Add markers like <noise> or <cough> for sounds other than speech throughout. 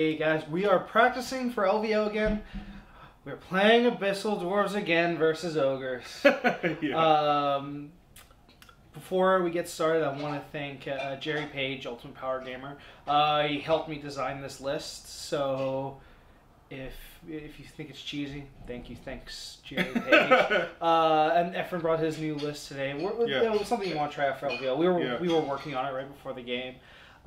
Hey guys, we are practicing for LVO again. We're playing Abyssal Dwarves again versus Ogres. <laughs> yeah. Um, before we get started, I want to thank uh, Jerry Page, Ultimate Power Gamer. Uh, he helped me design this list, so if if you think it's cheesy, thank you. Thanks, Jerry <laughs> Page. uh, and Efren brought his new list today. We're, Yeah. Was something you want to try out for LVO. We were Yeah. we were working on it right before the game.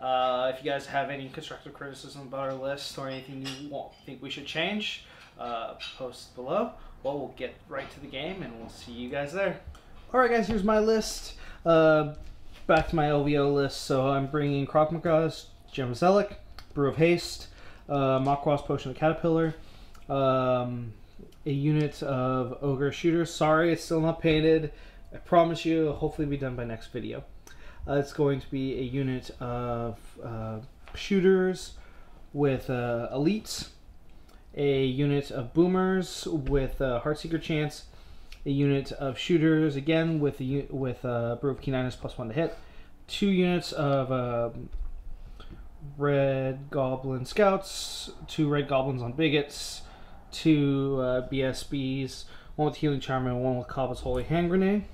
Uh, if you guys have any constructive criticism about our list or anything you want, think we should change, uh, post below. Well, we'll get right to the game and we'll see you guys there. All right, guys, here's my list. Uh, back to my LVO list. So I'm bringing Krop Magaz, Zealot, Brew of Haste, uh, Makwas Potion of Caterpillar, um, a unit of Ogre Shooters. Sorry, it's still not painted. I promise you, hopefully be done by next video. Uh, it's going to be a unit of uh, shooters with uh, elites, a unit of boomers with uh, Heartseeker chance, a unit of shooters again with a, with uh, Brew of Keen-eyeness plus one to hit, two units of um red goblin scouts, two red goblins on bigots, two uh, BSBs, one with healing charm and one with Kabba's holy hand grenade.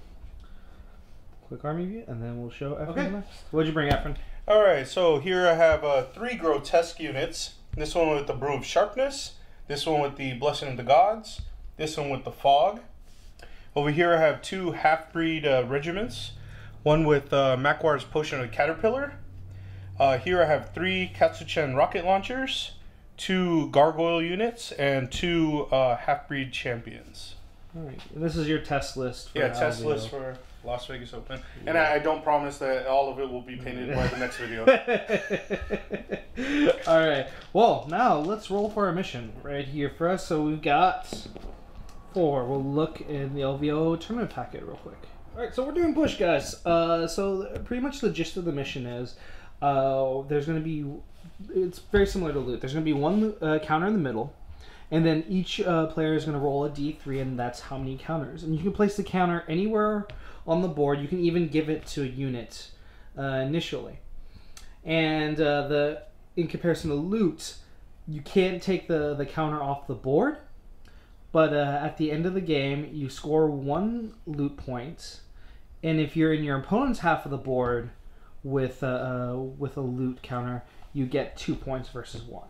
Quick army view, and then we'll show Efren Okay. next. What'd you bring, Efren? All right, so here I have uh, three grotesque units. This one with the Brew of Sharpness. This one with the Blessing of the Gods. This one with the Fog. Over here I have two half-breed uh, regiments. One with uh, Potion of the Caterpillar. Uh, here I have three Katsuchan rocket launchers, two gargoyle units, and two uh, half-breed champions. All right, this is your test list. For Yeah, test list for Las Vegas Open. And I, I don't promise that all of it will be painted by the next video. <laughs> All right. Well, now let's roll for our mission right here for us. So we've got four. We'll look in the LVO tournament packet real quick. All right. So we're doing push, guys. Uh, so pretty much the gist of the mission is, uh, there's going to be, it's very similar to loot. There's going to be one uh, counter in the middle. And then each uh, player is going to roll a d3, and that's how many counters. And you can place the counter anywhere on the board. You can even give it to a unit uh, initially. And uh, the in comparison to loot, you can't take the, the counter off the board. But uh, at the end of the game, you score one loot point, and if you're in your opponent's half of the board with a, uh, with a loot counter, you get two points versus one.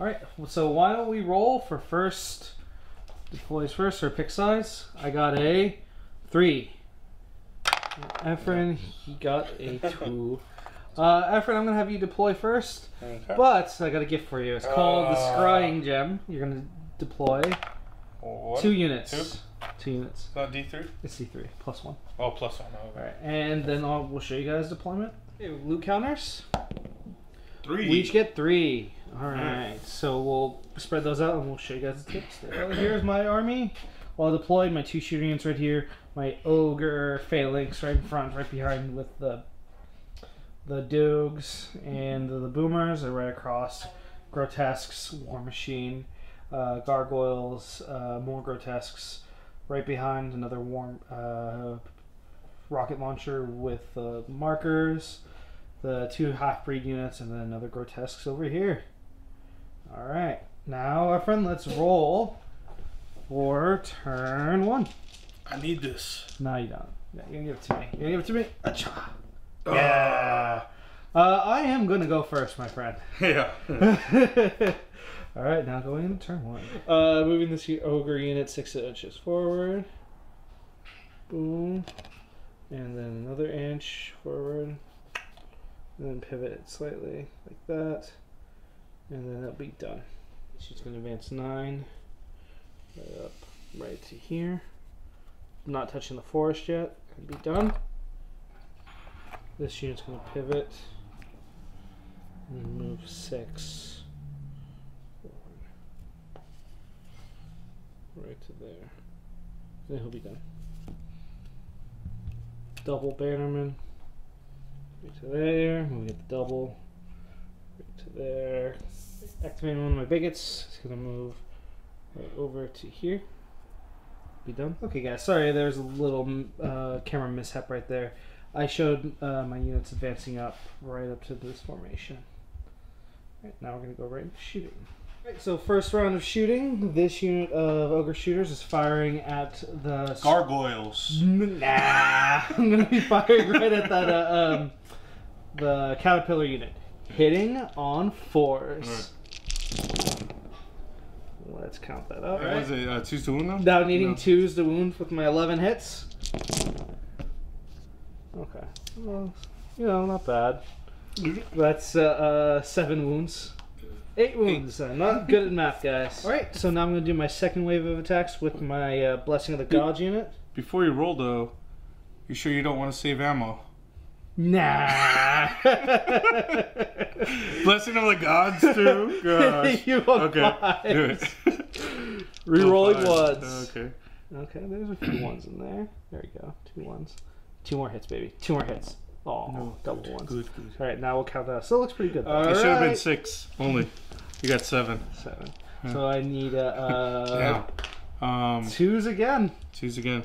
All right, so why don't we roll for first deploys first or pick size? I got a three. Efren, he got a two. Uh, Efren, I'm gonna have you deploy first, Okay. but I got a gift for you. It's called the Uh. Scrying Gem. You're gonna deploy What? two units. Two? Two units. Not D3? It's C3 plus one. Oh, plus one. Oh, All right, and then I'll, we'll show you guys deployment. Okay, loot counters. Three. We each get three. All right, so we'll spread those out and we'll show you guys the tips. There. Here's my army. Well deployed, my two shooting units right here. My ogre phalanx right in front, right behind with the the dogs and the, the boomers are right across. Grotesques, war machine, uh, gargoyles, uh, more grotesques. Right behind another warm uh, rocket launcher with markers the two half breed units and then another grotesques over here. All right, now our friend, let's roll for turn one. I need this. No, you don't. Yeah, you're gonna give it to me. You're gonna give it to me. Acha. Ah. Yeah. Uh, I am gonna go first, my friend. <laughs> yeah. <laughs> All right, now going into turn one. Uh, moving this ogre unit six inches forward. Boom. And then another inch forward. And then pivot it slightly like that. And then that'll be done. She's going to advance nine. Right up right to here. Not touching the forest yet. Gonna be done. This unit's going to pivot. And move six. Right to there. Then he'll be done. Double Bannerman. Right to there. We get the double. Right to there. Activating one of my bigots. It's gonna move right over to here. Be done. Okay, guys. Sorry, there's a little uh, camera mishap right there. I showed uh, my units advancing up right up to this formation. Right, now we're gonna go right into shooting. Right, so first round of shooting. This unit of ogre shooters is firing at the. Gargoyles. Nah, <laughs> I'm gonna be firing right at that uh, um, the caterpillar unit, hitting on fours. Let's count that up. What is it? Uh, two to uno? Now needing No. twos to wound with my 11 hits. Okay. Well, you know, not bad. That's uh, uh, seven wounds. Eight wounds. I'm not good at math, guys. Alright, so now I'm going to do my second wave of attacks with my uh, Blessing of the Gods unit. Before you roll, though, you sure you don't want to save ammo? Nah. <laughs> Blessing of the gods, too? Gosh. <laughs> you Okay, do it. Rerolling Oh, ones. Okay. Okay, there's a few ones in there. There we go. Two ones. Two more hits, baby. Two more hits. Oh, double ones. Good, good. All right, now we'll count that. So it looks pretty good. Though. It should have been six only. You got seven. Seven. Yeah. So I need uh, Yeah. Um, twos again. twos again.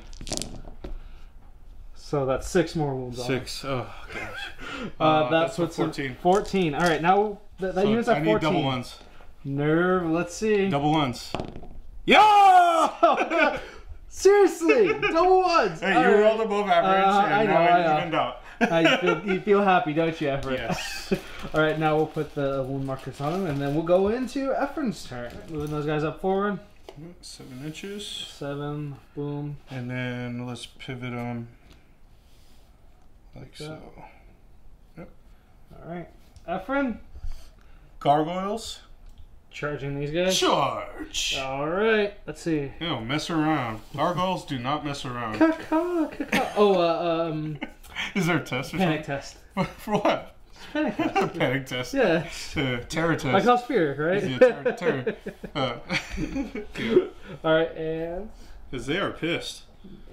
So that's six more wounds. on. Six. Oh gosh. <laughs> Uh, Uh, that's, what's 14. 14. All right, now that, that So unit's I at need 14. double ones. Nerve. Let's see. Double ones. Yeah. <laughs> Seriously, double ones. Hey, All you right. rolled above average, Uh, and I know, now I know. evened out. Uh, <laughs> you, feel, you feel happy, don't you, Everett? Yes. All right, now we'll put the wound markers on him, and then we'll go into Efren's turn. Moving those guys up forward. Seven inches, Seven. Boom. and then let's pivot them like so. Yep. All right, Efren Gargoyles. charging these guys. Charge. All right, let's see. You don't mess around. Gargoyles do not mess around. Caca, caca. Oh, uh, um, <laughs> Is there a test or panic test. something? <laughs> For what? Panic <laughs> A test. panic test. Yeah. Uh, terror test. I call fear, right? Yeah, terror, terror. Uh, All right, and Cause they are pissed.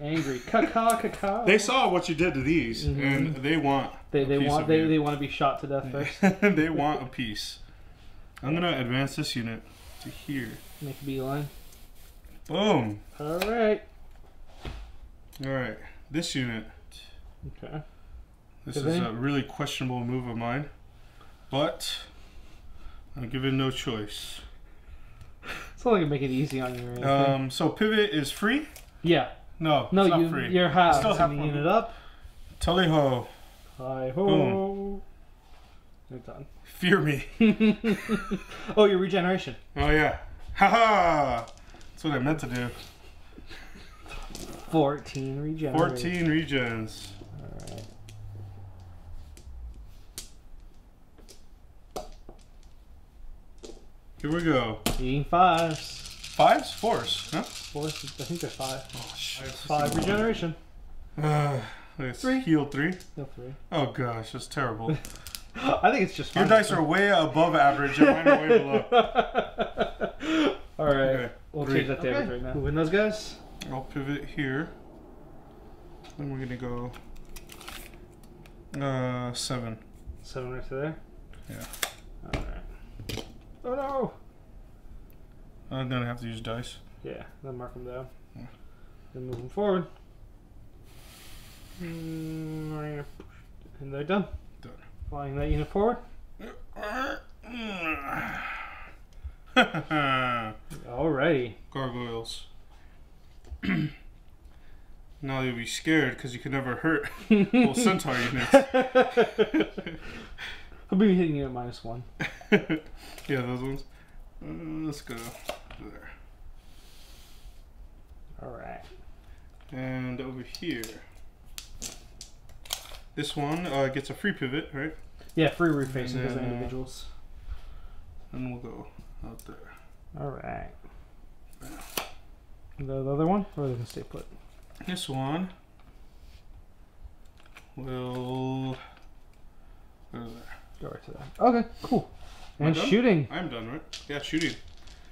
Angry. Caca, caca. They saw what you did to these, Mhm. and they want. They, a they piece want they, you. they want to be shot to death first. <laughs> they want a piece. I'm gonna advance this unit to here. Make a beeline. Boom. All right. All right. This unit. Okay. This Good is thing. a really questionable move of mine, but I'm given no choice. It's like it make it easy on you. Um, so pivot is free. yeah. No, No, you free. you're half. Still half the one. it up. Tally ho, Hi ho. Boom. You're done. fear me. <laughs> oh, your regeneration. Oh yeah, haha. That's what I meant to do. 14 regeneration. 14 regens. Alright. Here we go. Eating fives. Fives, fours. Huh? Four, I think they're five. Oh, shit. Five regeneration. Uh, <sighs> it's Three. heal three. No three. Oh gosh, that's terrible. <laughs> I think it's just Your dice are way above average, and mine are way below. <laughs> Alright. Okay, We'll three. change that to average right now. Win those guys? I'll pivot here. Then we're gonna go uh seven. Seven right to there? Yeah. Alright. Oh no! I'm gonna have to use dice. Yeah, then mark them down. Yeah. Then move them forward. Mm, And they're done. Done. Flying that unit forward. <laughs> Alrighty. Gargoyles. <clears throat> now you'll be scared because you can never hurt <laughs> little centaur units. I'll be hitting you at minus one. <laughs> yeah, those ones. Uh, let's go there. Alright. And over here. This one uh, gets a free pivot, right? Yeah, free refacing because they're individuals. And we'll go out there. Alright. The, the other one? Or they gonna stay put? This one will go there. Go right to that. Okay, cool. Am And shooting. I'm done, right? Yeah, shooting.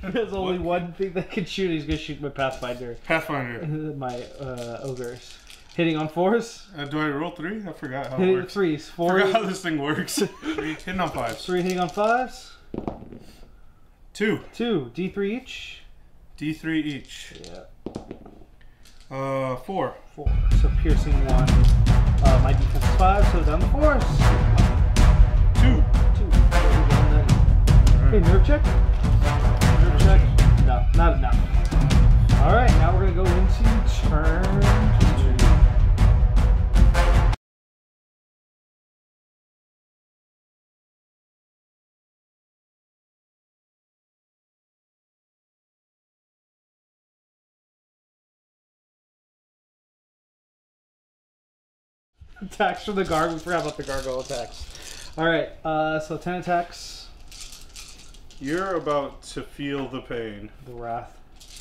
<laughs> There's only What? one thing that can shoot. He's gonna shoot my Pathfinder. Pathfinder. <laughs> my uh, ogres. Hitting on fours. Uh, do I roll three? I forgot how it works. threes. <laughs> I Fours. forgot how this thing works. Three, hitting on fives. Three hitting on fives. Two. Two. D three each. D3 each. Yeah. Uh, four. Four. So piercing one. Uh, my defense is five, so down to fours. Two. Two. So we're doing that. Hey, nerve check. Not enough. All right, now we're gonna go into turn <laughs> attacks from the guard. We forgot about the gargoyle attacks. All right, uh, so ten attacks. You're about to feel the pain. The wrath.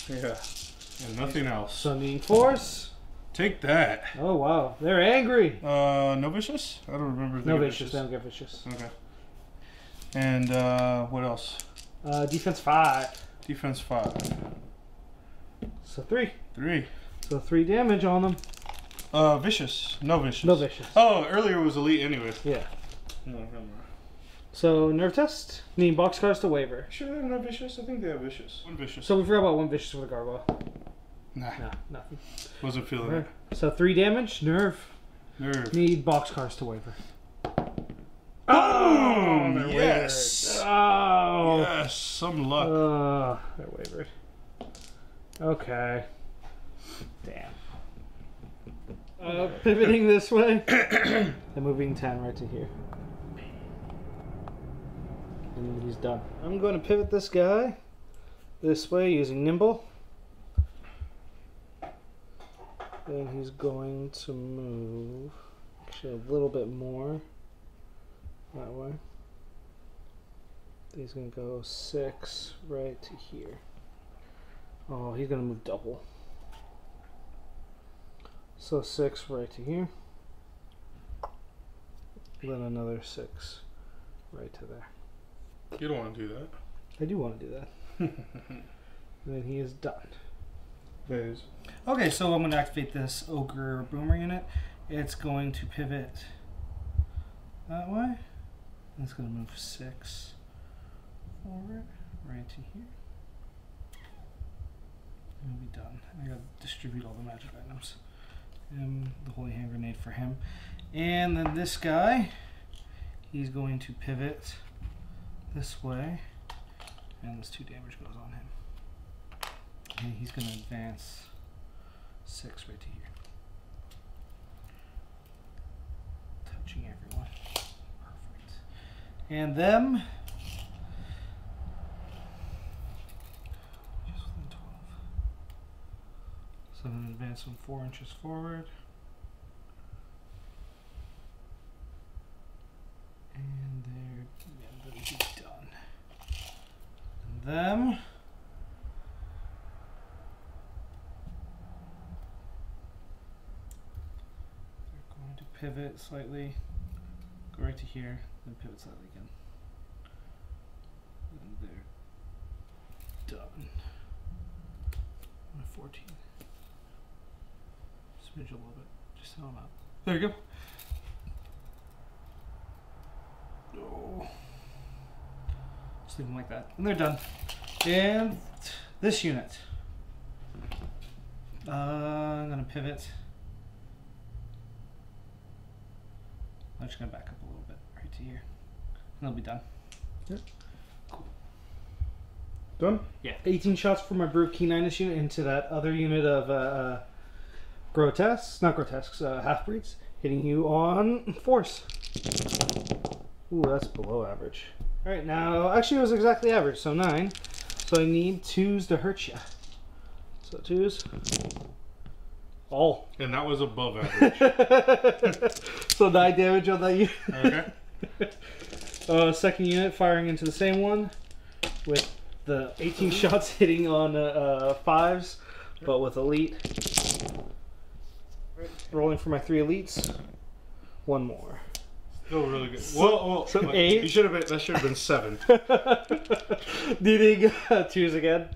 Yeah. And nothing else. Stunning force. Take that. Oh wow, they're angry. Uh, no vicious? I don't remember. if No get vicious. They don't get vicious. Okay. And uh, what else? Uh, defense five. Defense five. So three. Three. So three damage on them. Uh, vicious. No vicious. No vicious. Oh, earlier was elite anyway. Yeah. No, never mind. So nerve test. Need boxcars to waver. Sure, they're no vicious. I think they're vicious. One vicious. So we forgot about one vicious for the gargoyle. nah, No, nothing. wasn't feeling Alright. it. So three damage. Nerve. Nerve. Need boxcars to waver. Boom! they're Yes. wavered. Oh. Yes, some luck. Uh, they're wavered. Okay. Damn. Uh, <laughs> pivoting this way. <coughs> and moving 10 right to here. And he's done. I'm going to pivot this guy this way using Nimble. Then he's going to move actually a little bit more that way. He's gonna go six right to here. Oh, he's gonna move double. So six right to here. Then another six right to there. You don't want to do that. I do want to do that. <laughs> then he is done. Phase. Okay, so I'm going to activate this Ogre Boomer unit. It's going to pivot that way. It's going to move six forward, right to here. And we'll be done. I got to distribute all the magic items. And the Holy Hand Grenade for him. And then this guy, he's going to pivot this way. And this two damage goes on him. And he's going to advance six right to here. Touching everyone. Perfect. And them. Just within 12. So I'm going to advance them four inches forward. And they're yeah, ready to be done. And them. They're going to pivot slightly, go right to here, then pivot slightly again. And they're done. My 14. Smidge a little bit, just so I'm. There you go. Oh. Just leave them like that. And they're done. And this unit. Uh, I'm gonna pivot. I'm just gonna back up a little bit right to here. And they'll be done. yep. Done? Yeah. 18 shots for my Brute Key unit into that other unit of uh, uh, grotesques, not grotesques, uh, half breeds, hitting you on force. Ooh, that's below average. All right, now actually it was exactly average, so nine. So I need twos to hurt you. So twos. All. And that was above <laughs> average. so nine damage on that unit. okay. <laughs> Uh, second unit firing into the same one with the 18 <laughs> shots hitting on uh, uh, fives, but with elite. Rolling for my three elites. One more. Still really good. So- Whoa, whoa, so wait, eight? You should have been. That should have been seven. <laughs> Needing uh, twos again.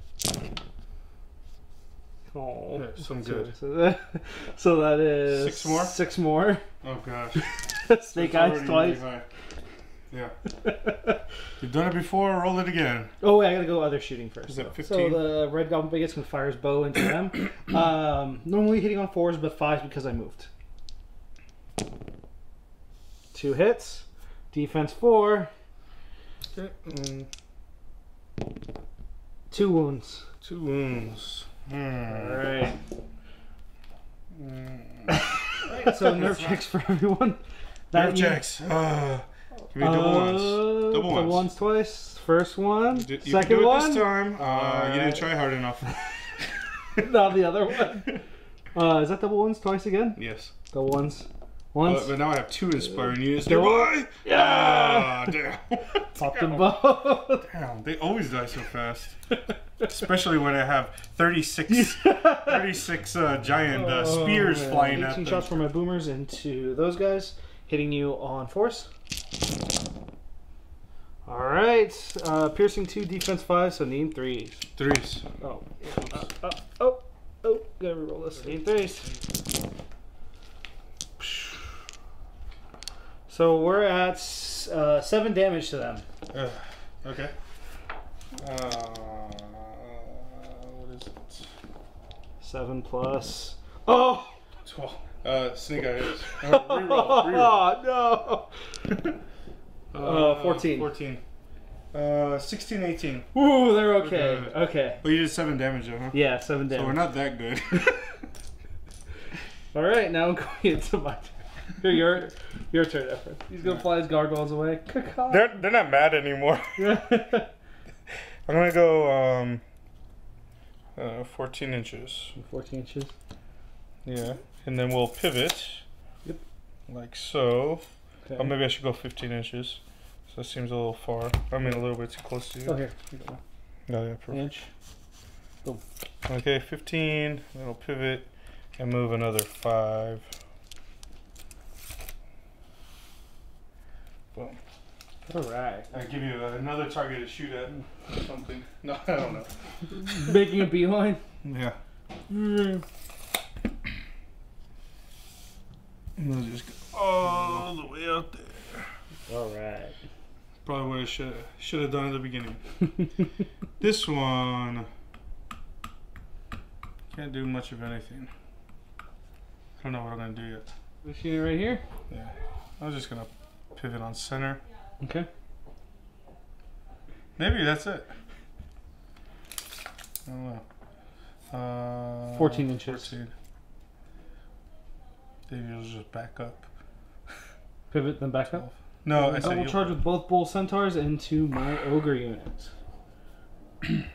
Oh, Yeah, some so- good. So <laughs> so that is Six more? Six more. Oh gosh. <laughs> Snake It's eyes twice. really. Yeah. You've done it before. Roll it again. Oh wait, I gotta go other shooting first. Is that 15? So the red goblin bigots can fire his bow into them. <coughs> um, normally hitting on fours, but fives because I moved. Two hits, defense four, Okay. Mm. Two wounds. Two wounds. All Hmm. right. Mm. <laughs> So nerve <laughs> checks for everyone. Nerve checks. Uh, give me double ones. Uh, Double ones. ones twice. First one. You you second can do it one. this time. Uh, You didn't try hard enough. <laughs> Not the other one. Uh, is that double ones twice again? yes. Double ones. Once. But, but now I have two inspiring units. Double- Why? Yeah. Ah, damn. <laughs> Pop them both. Damn, they always die so fast. Especially when I have 36, <laughs> 36 uh, giant uh, spears Oh, flying 18 at them. shots from my boomers into those guys, hitting you on force. All right, uh, piercing two, defense five, so need threes. Threes. Oh, uh, uh, oh, oh, gotta reroll this. Need threes. So we're at uh, seven damage to them. Uh, okay. Uh, what is it? Seven plus. Oh! 12. Uh. Uh, <laughs> reroll, reroll. <laughs> no! <laughs> Uh, 14. 14. Uh, 16, 18. Ooh, they're okay. Okay. Okay. Well, you did 7 damage though, huh? Yeah, seven damage. So we're not that good. All right, now I'm going into my turn. Here, your your turn, Efren. He's gonna fly his gargoyles away. Caw-caw. they're, they're not mad anymore. <laughs> I'm gonna go, um, uh, 14 inches. 14 inches. Yeah. And then we'll pivot. Yep. Like so. Okay. Or maybe I should go 15 inches. So that seems a little far. I mean, a little bit too close to you. oh, here. You. No, yeah, perfect. Inch. Okay, 15. Then we'll pivot and move another 5. Boom. All right. I give you another target to shoot at. Or something. No, <laughs> I don't know. Making a beeline. Yeah. Mm. And they'll just go all the way out there. All right. Probably what I should should have done at the beginning. <laughs> This one can't do much of anything. I don't know what I'm gonna do yet. This unit right here. Yeah, I was just gonna pivot on center. Okay. Maybe that's it. I don't know. Uh, 14 inches. 14. Maybe it'll just back up. Pivot, then back up. No, I I will you'll- charge with both bull centaurs into my ogre unit. <clears throat>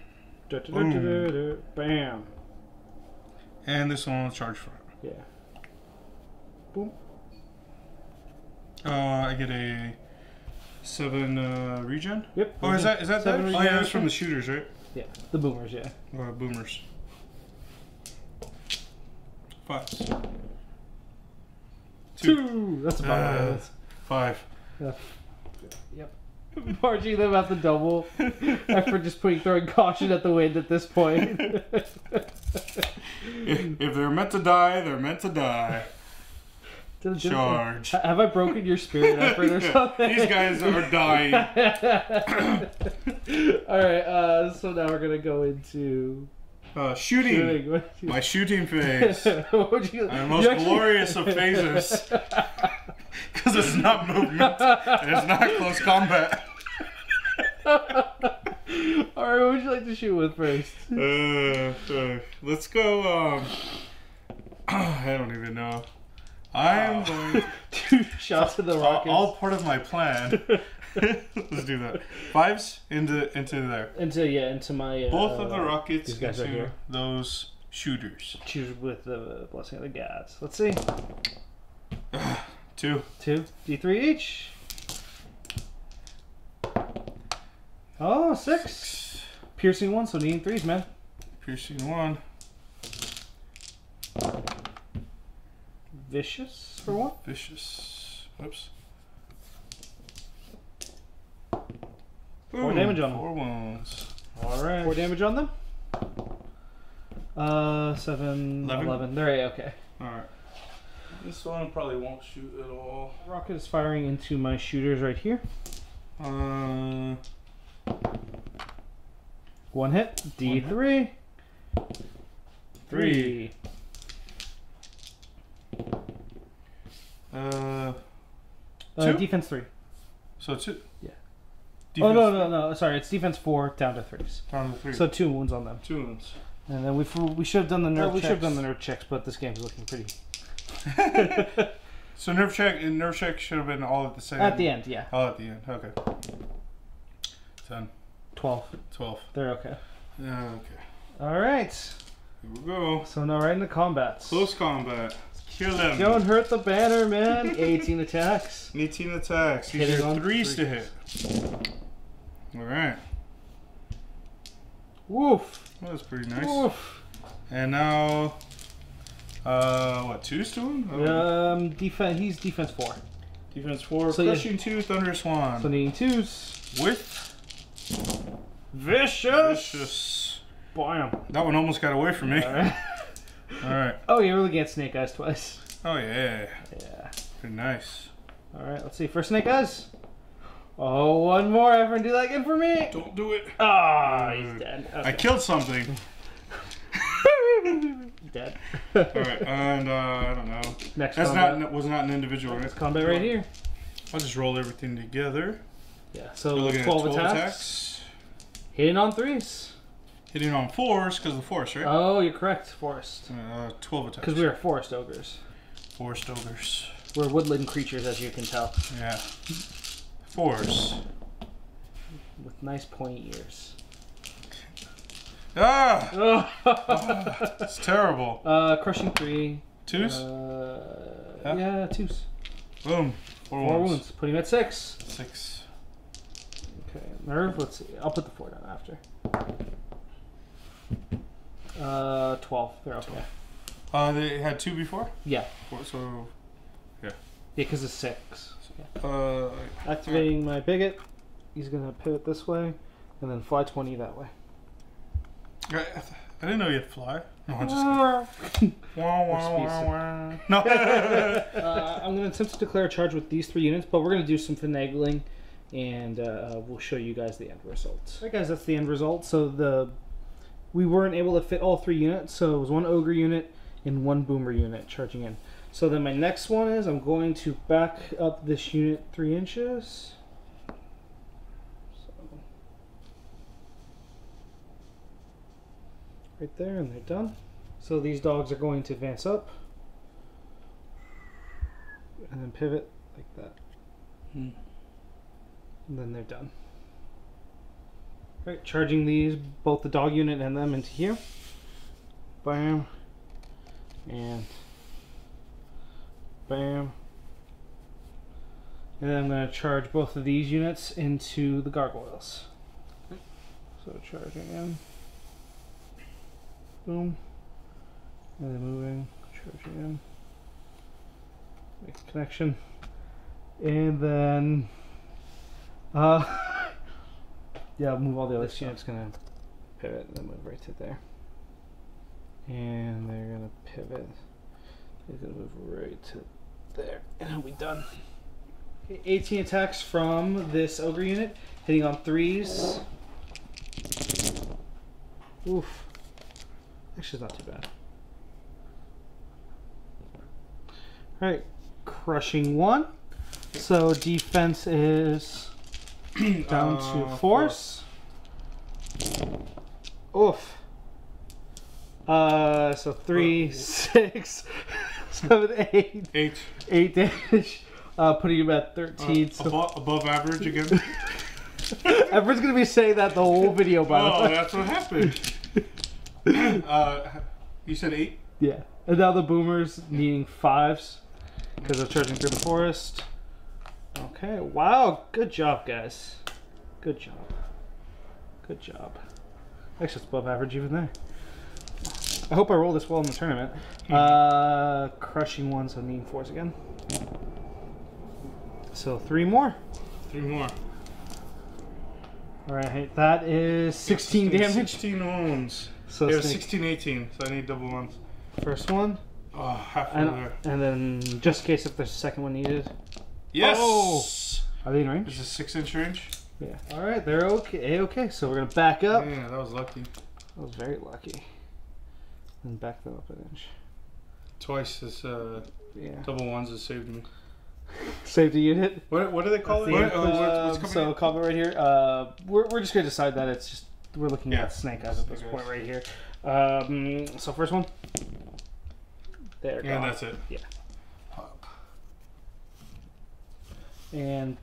Da-da-da-da-da-da. Bam. and this one will charge for it. Yeah. Boom. Uh, I get a seven uh, regen. Yep. Oh, is that is that Seven that? Oh yeah, that's from the shooters, right? Yeah. The boomers. Yeah. Or boomers. Fives. Two. Two. That's about Uh, right. Five. yeah. Yep. <laughs> Margie, them have to double. <laughs> After just putting throwing caution at the wind at this point. If, <laughs> if they're meant to die, they're meant to die. Charge. Have I broken your spirit effort or <laughs> something? These guys are dying. <laughs> All right, uh, so now we're gonna go into Uh, shooting. shooting. You- My shooting phase. <laughs> what you? My most you actually- glorious of phases. Because it's not movement. And it's not close combat. All right, what would you like to shoot with first? Uh, uh, let's go. Um, <clears throat> I don't even know. I'm going. Two shots of the all, rockets all part of my plan. <laughs> <laughs> let's do that. Fives into into there. into yeah into my uh, Both of the rockets into right those shooters. Choose with the blessing of the gods. Let's see. Two. Two D three each. Oh, six. Piercing one, so needing threes, man. Piercing one. Vicious for one. Vicious. Whoops. Four damage on them. Four wounds. All right. Four damage on them. Uh, seven, Eleven? 11. They're a okay. Alright. This one probably won't shoot at all. Rocket is firing into my shooters right here. Uh, One hit. D three. Three. Uh, Uh, Two? defense three. so two. Yeah. oh no no no! Sorry, it's defense four down to threes. Down to three. So two wounds on them. two wounds. And then we we should have done the nerve. Oh, we should have done the nerve checks, but this game's looking pretty. <laughs> So nerve check and nerve check should have been all at the same. At the end, yeah, All at the end. Okay. 10, twelve. 12. They're okay. Yeah, okay. All right. Here we go. So now right into combats. Close combat. Kill them. Don't hurt the banner, man. <laughs> 18 attacks. 18 attacks. These Hitting are threes three. to hit. Alright. Woof. Well, that's pretty nice. Woof. And now, uh, what, twos to him? Oh, Um, defense. He's defense four. Defense four. so yeah. Crushing two, Thunder Swan. So needing twos. With Vicious. Vicious. Bam. That one almost got away from me. <laughs> All right. Alright. Oh, you're looking at Snake Eyes twice. Oh, yeah. Yeah. Pretty nice. All right. Let's see. First Snake Eyes. Oh, one more. Everyone, do that again for me. Don't do it. Ah, he's dead. I killed something. <laughs> dead. Alright, and, uh, I don't know. Next That's combat. not, was not an individual, right? Next combat right here. I'll just roll everything together. Yeah. So looking 12, at 12 attacks. attacks. Hitting on threes. Hitting on fours because of the forest, right? Oh, you're correct. Forest. Uh, 12 attacks. Because we are forest ogres. Forest ogres. We're woodland creatures, as you can tell, Yeah. Force. with nice pointy ears. Ah! Oh. <laughs> It's terrible. uh, crushing three. Twos? Uh, Yeah. yeah, twos. Boom. Four, Four wounds. wounds. Putting him at six. Six. Okay, nerve. Let's see. I'll put the four down after. Uh, twelve. They're okay. Uh, they had two before? Yeah, Four, so, yeah, Yeah, because it's six. Yeah. uh, Activating my bigot. He's gonna pivot this way, and then fly twenty that way. I, I didn't know you had fly. No, I'm just kidding. Wah, wah, wah, wah. No. <laughs> uh, <laughs> I'm going to attempt to declare a charge with these three units, but we're going to do some finagling, and uh, we'll show you guys the end result. Alright, guys, that's the end result. So the we weren't able to fit all three units, so it was one ogre unit and one boomer unit charging in. So then my next one is I'm going to back up this unit three inches. So right there, and they're done. So these dogs are going to advance up and then pivot like that. Hmm. And then they're done. Right, charging these, both the dog unit and them into here. Bam. And bam. And then I'm going to charge both of these units into the gargoyles. So charging in. Boom. And then moving, charging in. Make a connection. And then uh <laughs> Yeah, move all the other stuff. It's gonna pivot and then move right to there. And they're gonna pivot. They're gonna move right to there. And it'll be done. Okay, 18 attacks from this ogre unit, hitting on threes. Oof. Actually, it's not too bad. Alright, crushing one. So defense is <clears throat> down to Uh, force. Oof. Uh, so three, six, <laughs> seven, eight, Eight. eight damage. Uh, putting him at Uh, 13. so above, above average again. <laughs> everyone's gonna be saying that the whole video, by oh, the way. that's what happened. <laughs> uh, you said eight? Yeah. And now the boomers needing fives because they're charging through the forest. Okay. Wow. Good job, guys. Good job. Good job. Actually, it's above average even there. I hope I roll this well in the tournament. Uh, crushing one, so needing fours again. So three more. Three more. All right, that is 16 damage. 16 wounds. So It was snake- 16, 18, so I need double ones. first one, Oh, half and, there. and then just in case if there's a second one needed. Yes! Oh. Are they in range? Is this six inch range? Yeah. All right, they're okay. Okay, so we're gonna back up. Yeah, that was lucky. I was very lucky. And back them up an inch. Twice this uh, Yeah. double ones has saved me. <laughs> The unit. What, what do they call it? What, What- what's- what's coming so in? combat right here. Uh, we're, we're just gonna decide that it's just we're looking Yeah. at snake eyes at this point right here. Um, so first one. There. Yeah, gone. that's it. Yeah. And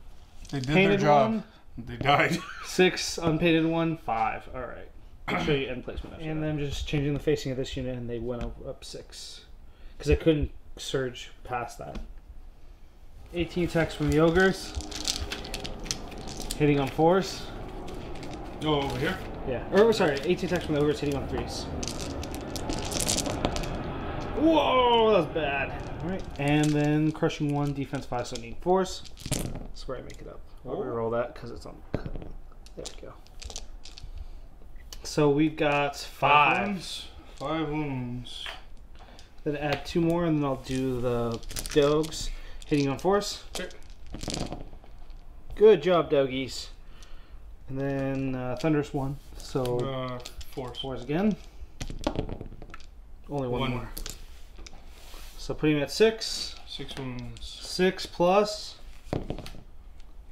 They did their painted job. one, They died. <laughs> six, unpainted one, five. All right. I'll show you end placement. After and then just changing the facing of this unit, and they went up, up six because I couldn't surge past that. 18 attacks from the ogres, hitting on fours. oh, over here? Yeah. Or sorry, 18 attacks from the ogres hitting on threes. Whoa, that was bad. Alright. And then crushing one, defense five, so need force. That's where I make it up. I'll reroll that because it's on. There we go. So we've got five. wounds. Five wounds. Then add two more, and then I'll do the dogs hitting on force. Okay. Good job, doggies. And then uh, thunderous one. So Uh, force. fours again. Only one, One. more. So putting him at six. Six wounds. Six plus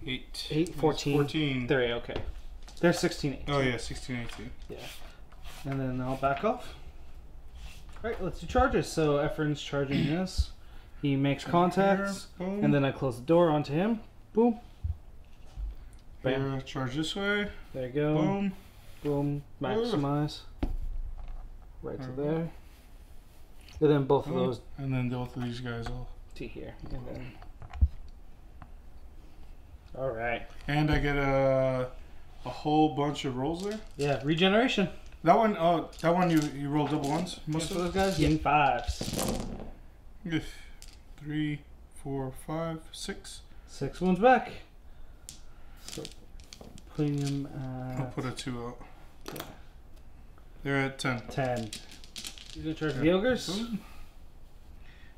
Eight. Eight, That's 14. 14. three. Okay. There's 16 eight. Oh, yeah, 16, 18. Yeah. And then I'll back off. Alright, let's do charges. So Efren's charging <clears throat> this. He makes contacts. Here. And then I close the door onto him. Boom. Bam. Here, charge this way. There you go. Boom. Boom. Maximize. Right to there. And then both of Boom. those And then both of these guys will. to here. And then. Alright. And I get a, a whole bunch of rolls there. Yeah, regeneration. That one, oh, that one you, you roll double ones? Most Most of of those guys getting fives. them? Three, four, five, six. Six ones back. So putting them uh, I'll put a two out. Yeah. They're at 10. ten. You gonna charge the ogres?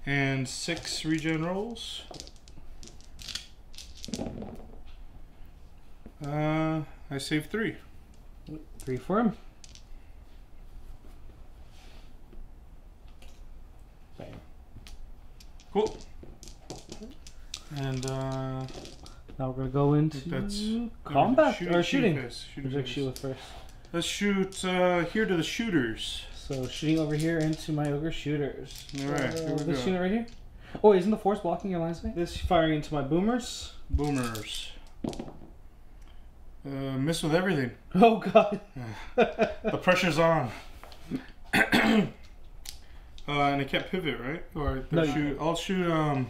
And six regen rolls. Uh, I saved three. Three for him. Bam. Cool. And uh, Now we're gonna go into That's- combat shooting- or shooting. phase, shooting Would you like phase. shoot first? Let's shoot uh, here to the shooters. So shooting over here into my ogre shooters. All right, Uh, this go. unit right here. Oh, isn't the force blocking your line sight? This firing into my boomers. Boomers. Uh, miss with everything. <laughs> Oh god. <sighs> The pressure's on. <clears throat> uh, and I can't pivot, right? Or No, shoot. I'll shoot. Um,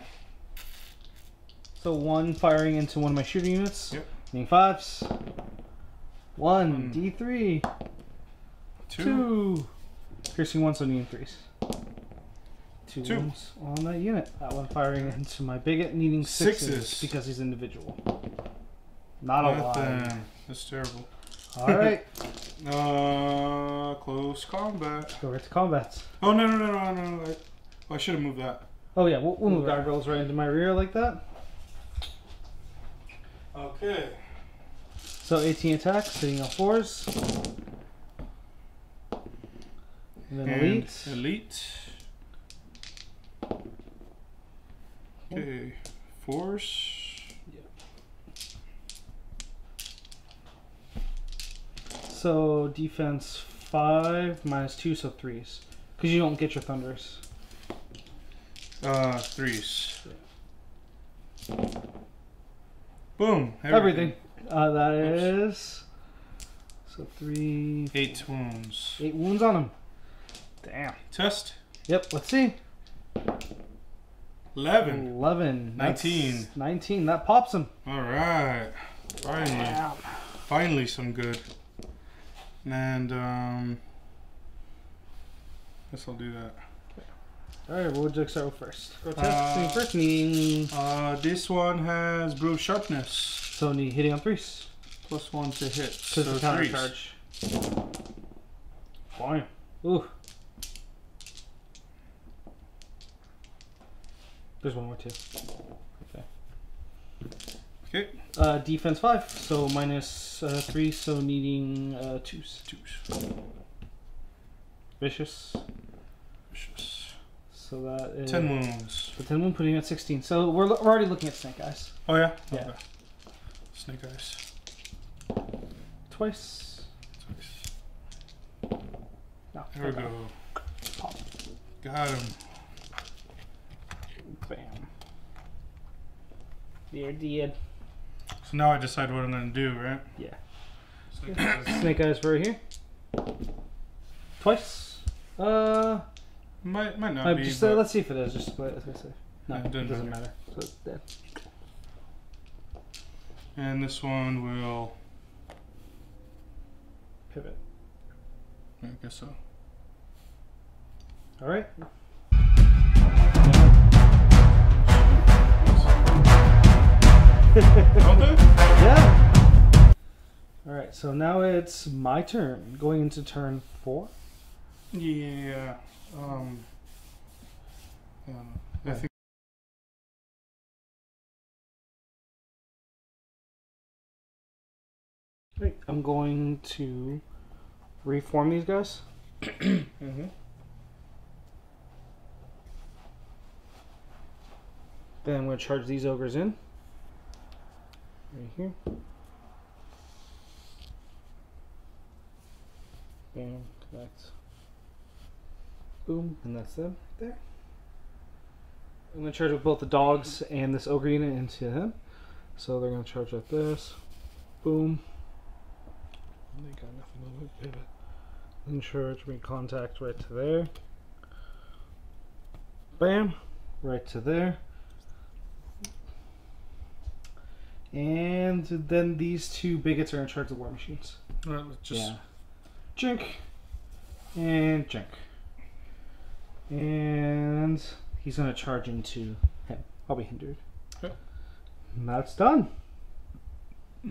So one firing into one of my shooting units. Yep. Meaning fives. One One. D three. two. Two. Piercing one, so needing threes. Two, Two. ones on that unit. That one firing into my bigot, needing sixes, Sixes. because he's individual. Not a lot. That's terrible. All right, <laughs> Uh, close combat. go right to combat. Oh no no no no no! no. I, oh, I should have moved that. Oh yeah, we'll, we'll move Right. gargoyles right into my rear like that. Okay. So 18 attacks, sitting on fours. And then elite. Elite. Okay. Force. Yep. So defense five minus two, so threes. Because you don't get your thunders. Uh, threes. Boom. Everything. Uh, that is so three, Eight wounds. eight wounds on him. Damn. Test. Yep. Let's see. Eleven. Eleven. That's 19. Nineteen. That pops him. All right. Finally. Damn. Finally, some good. And um, guess I'll do that. All right. What would you like to start with first? Go Uh, first, Uh, this one has brew sharpness, so need hitting on threes. plus one to hit. So the counter threes. charge. Fine. Ooh. There's one more too. Okay. Okay. Uh, defense five, so minus uh, three, so needing uh, twos. Twos. Vicious. Vicious. So that is 10 wounds. The 10 wound putting at 16. So we're, we're already looking at snake eyes. Oh, yeah? Yeah. Okay. Snake eyes. Twice. No, There we go. Pop. Got him. Bam. There, dead. So now I decide what I'm going to do, right? Yeah. Snake eyes. Snake eyes right here. Twice. Uh, might, might not uh, be. just uh, let's see if it is. Just play it. Let's say. No, it it doesn't doesn't matter. matter. So it's dead. And this one will. Pivot. I guess so. All right. Don't they? Yeah. All right. So now it's my turn. Going into turn four. Yeah. Um. yeah I think. Right, I'm going to reform these guys. <coughs> Mm-hmm. Then I'm going to charge these ogres in. Right here. Bam, connect. Boom, and that's them right there. I'm to charge with both the dogs and this ogre unit into him. So they're to charge like this. Boom. They got nothing to pivot. Then charge, make contact right to there. Bam, right to there. And then these two bigots are in charge of war machines. Alright, let's just. yeah. Jink. And jink. And he's going to charge into him. I'll be hindered. Okay. And that's done.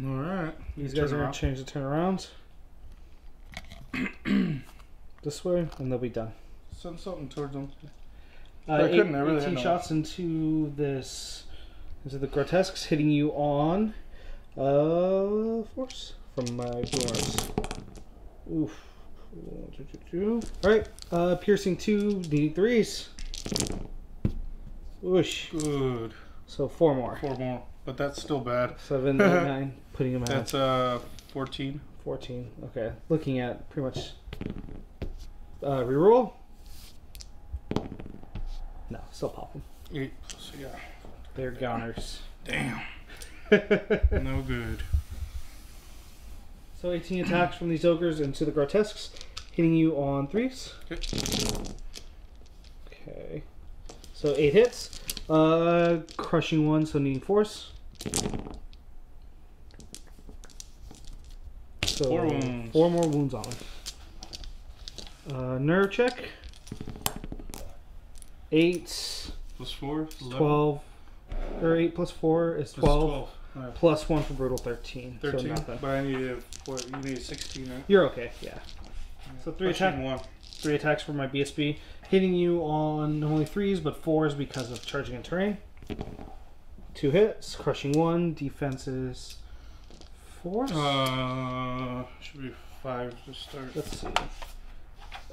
Alright. These guys are going to change the turnaround. <clears throat> this way, and they'll be done. Send something towards them. Uh, I eight- couldn't, I really 18 shots into this. Into the grotesques, hitting you on uh force from my boomerangs. Oof. One, two, two, two. All right. Uh, piercing two, D threes. Whoosh. Good. So four more. Four more. But that's still bad. <laughs> Seven, eight, nine. Putting them out. That's uh 14. 14. Okay. Looking at pretty much. Uh, reroll. No, still pop them. 8 plus, yeah. They're goners. Damn. <laughs> No good. So 18 attacks from these ogres into the grotesques, hitting you on threes. Okay. Okay. So eight hits. Uh, crushing one, so needing force. So Four wounds. Four more wounds on. Uh, nerve check. Eight, Plus 4? 12, or eight plus four is Plus 12, 12. Alright. plus one for brutal 13. 13. So nothing. but I needed four, you need 16, right? You're okay, yeah. So three Pushing attack, one. three attacks for my BSB, hitting you on only threes but fours because of charging and terrain. Two hits, crushing one, defenses four. Uh, should be 5 to start. Let's see.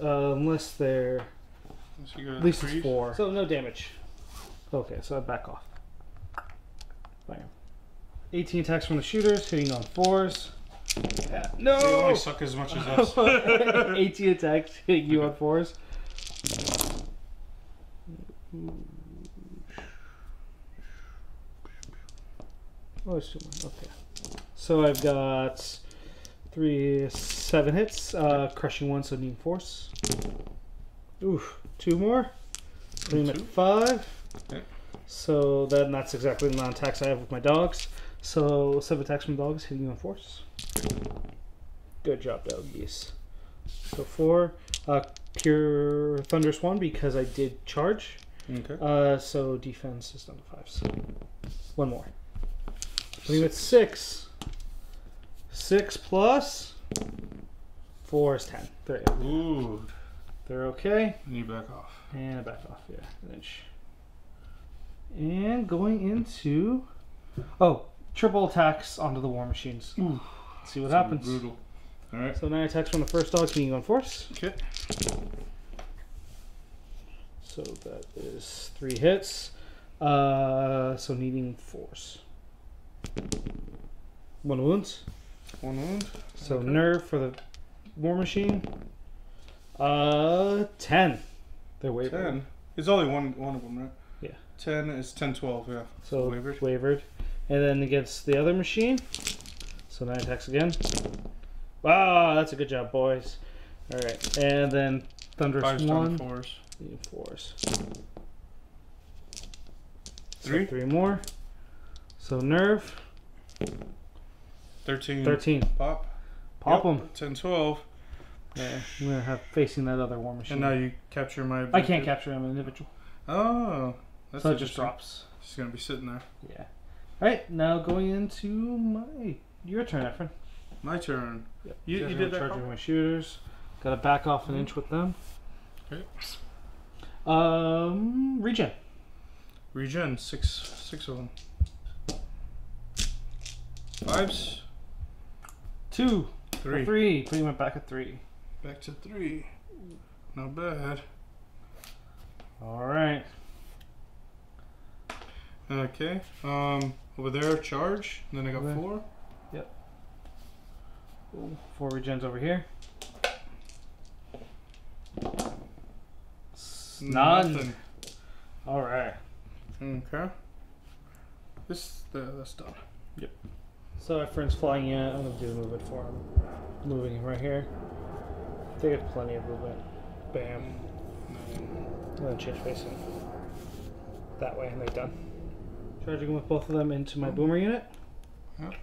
Uh, unless they're Unless at least it's four, so no damage. Okay, so I back off. Bam. 18 attacks from the shooters, hitting on fours. Yeah. They No. only suck as much as us. <laughs> 18 attacks, hitting you on fours. Oh, it's two more. Okay. So I've got three, seven hits, uh, crushing one, so needing force. Oof, two more. Him at five. Okay. So then that's exactly the amount of attacks I have with my dogs. So seven attacks from dogs, hitting you on force. Good job, doggies. So four. Uh, pure thunderous one because I did charge. Okay. Uh, so defense is down to five. So one more. Putting him at six. Six plus four is ten. There you go. Ooh. They're okay. And you back off. And a back off, yeah, an inch. And going into oh, triple attacks onto the war machines. Ooh. Let's see what It's gonna happens. Brutal. Alright. So nine attacks from the first dog, being on force. Okay. So that is three hits. Uh, so needing force. One wounds. One wound. So Okay. nerve for the war machine. Uh, ten. They're wavered. Ten. It's only one one of them, right? Yeah. Ten is 10, 12, yeah. So Wavered. wavered. And then against the other machine. So nine attacks again. Wow, that's a good job, boys. All right, and then thunderous Five stone one. fours. Fours. Three? So three more. So nerve. 13. 13. Pop. Pop Yep, them. 10, 12. Yeah, I'm gonna have facing that other war machine. And now you capture my. I can't capture him individual, Oh. That's so it just drops. Going to be sitting there. Yeah. All right, now going into my your turn, Efren. My turn. Yep. You- you are did that Charging my shooters. Got to back off an inch with them. Okay. Um, regen. Regen. Six, six of them. Fives. Two. Three. Three. Putting my back at three. Back to three. Not bad. All right. Okay. Um, over there, charge. And then I got four. Ooh, Four regens over here. None. Nothing. All right. Okay. This, uh, that's done. Yep. So our friend's flying in. I'm gonna do a movement for him. Moving him right here. They get plenty of movement. Bam. And then change facing. That way, and they're done. Charging with both of them into my boomer unit. Yep.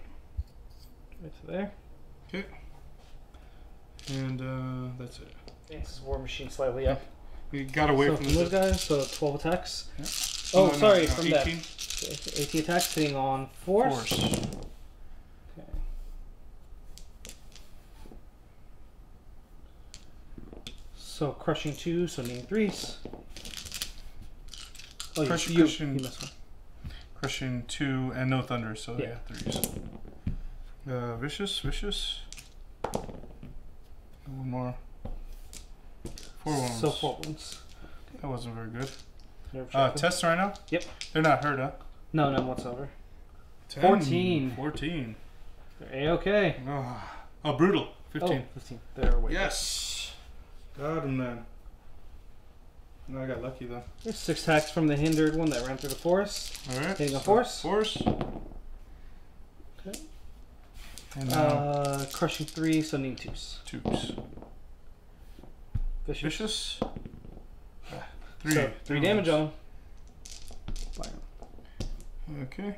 Right to there. Okay. And uh, that's it. This is War Machine slightly up. We got away so from from the those guys, so 12 attacks. Yeah. Oh, No, no, sorry, no, from 18 that. 18 attacks hitting on force. force. Okay. So crushing two, so needing threes. Oh, Crush- you, crushing- you missed one. Crushing two and no thunder, so yeah, Yeah. threes. Uh, vicious, vicious. One more. Four wounds. So four wounds. That wasn't very good. Uh, test right now? Yep. They're not hurt, huh? no, none whatsoever. 10, 14. 14. They're a-okay. Oh, oh brutal. 15. Oh, 15. They're away. Yes. Got him then. No, I got lucky though. There's six attacks from the hindered one that ran through the forest. All right. Hitting a so horse. Force. Okay. And now Uh, crushing three, so needing twos. twos. Vicious. Vicious. Ah, Three. So, three damage wounds. on. Fire. Okay.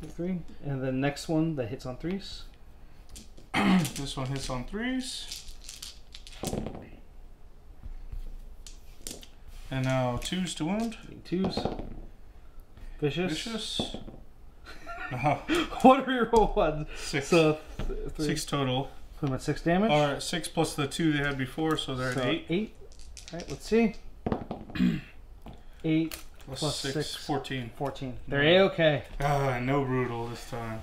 Put Three. And the next one that hits on threes. <clears throat> This one hits on threes. And now twos to wound. Twos. Vicious. Vicious. No, <laughs> what are your ones? six. So, th- three. six total. Put him at six damage. All right, six plus the two they had before, so they're so at eight. Eight. Alright, let's see. <clears throat> eight, Plus, plus six, six. 14. 14. They're No. a-okay. Ah, no brutal this time.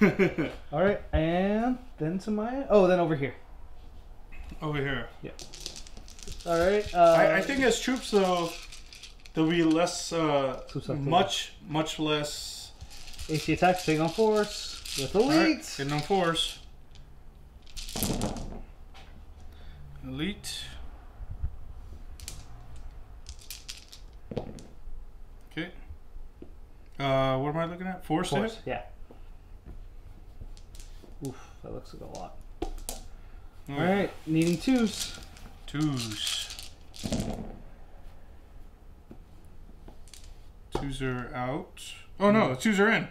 <laughs> Alright, and then to my... Oh, then over here. Over here. Alright. Uh, I, I think as troops though, there'll be less, uh, much, much less. AC attacks, taking on force. With All right, elite. hitting on force. Elite. Okay. Uh, what am I looking at? Force, Force, hit? yeah. Oof, that looks like a lot. Mm. Alright, needing twos. Twos. Twos are out. Oh no, the twos are in.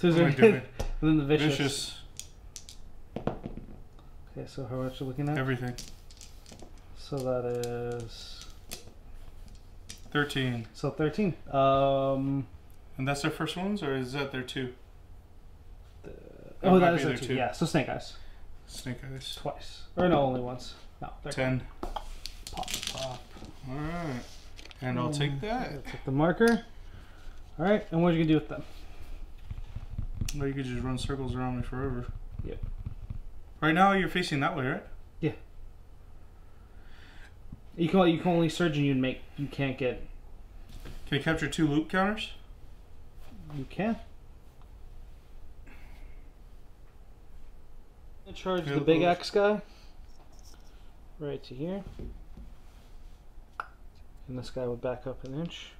Twos What are I doing? and then the vicious. Vicious. Okay, so how much are you looking at? Everything. So that is 13. so thirteen. Um And that's their first ones, or is that their two? the, Oh that be is their two. two. Yeah, so snake eyes. Snake eyes. Twice. Or no, only once. No, they're 10. Pop pop. Alright. And I'll oh, take that. I'll take the marker. Alright, and what are you gonna do with them? Or you could just run circles around me forever. Yep. Right now you're facing that way, right? Yeah. You can you can only surge and you make you can't get Can you capture two loot counters? you can. Charge the big move. X guy right to here, and this guy would back up an inch,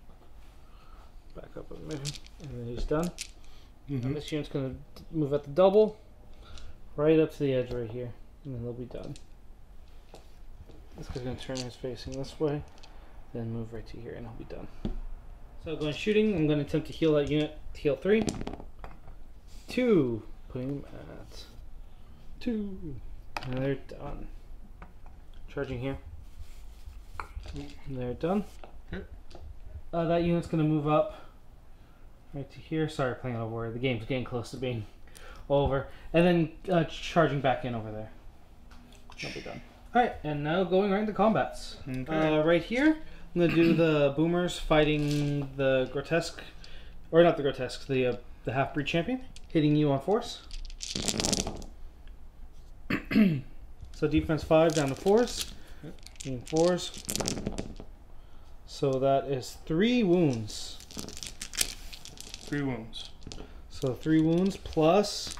back up a minute, and then he's done. Mm-hmm. And this unit's gonna move at the double, right up to the edge right here, and then they'll be done. This guy's gonna turn his facing this way, then move right to here, and he'll be done. So going shooting, I'm gonna attempt to heal that unit. Heal three, two, putting him at two, and they're done. Charging here. They're done. Okay. Uh, that unit's gonna move up right to here. Sorry, playing over. The game's getting close to being over, and then uh, charging back in over there. They'll be done. All right, and now going right into combats. Okay. Uh, right here, I'm gonna do the boomers fighting the grotesque, or not the grotesque, the uh, the half breed champion, hitting you on force. <clears throat> so defense five down to fours, hitting fours. So that is three wounds. Three wounds. So three wounds plus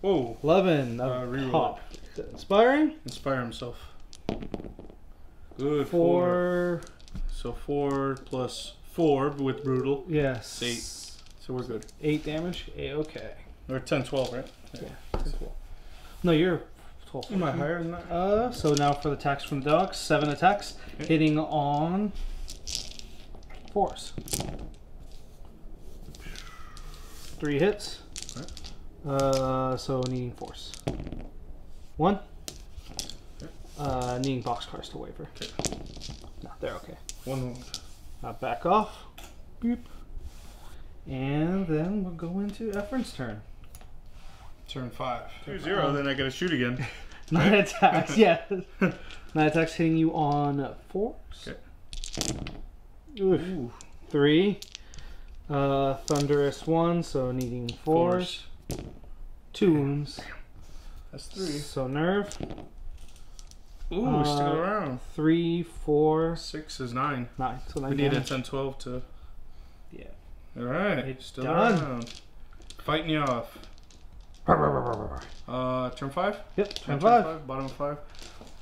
Whoa. eleven Uh, of reroll pop. Inspiring Inspire himself. Good. Four. for So four plus four with brutal. yes Eight. So we're good. Eight damage. A okay. Or 10, 12, right? Yeah. Cool. No, you're twelve. Am I higher than that? Uh, so now for the attacks from the dogs, seven attacks, Okay. hitting on fours. Three hits. Okay. Uh, so needing force. One. Uh, needing boxcars to waver. Okay. No, they're okay. One wound. Now back off. Beep. And then we'll go into Efren's turn. Turn five. Turn Two zero, five. then I gotta shoot again. <laughs> Nine attacks, yeah. <laughs> Nine attacks hitting you on fours. Okay. Oof. Ooh. Three. Uh, thunderous one, so needing fours. Two wounds. That's three. So nerve. Ooh, Uh, stick it around. Three, four, Six is nine. nine. So nine We need a damage. 10, 12 to. Yeah. Alright, It's still done. around. Fighting you off. Uh, turn five? Yep, turn five. Bottom of five.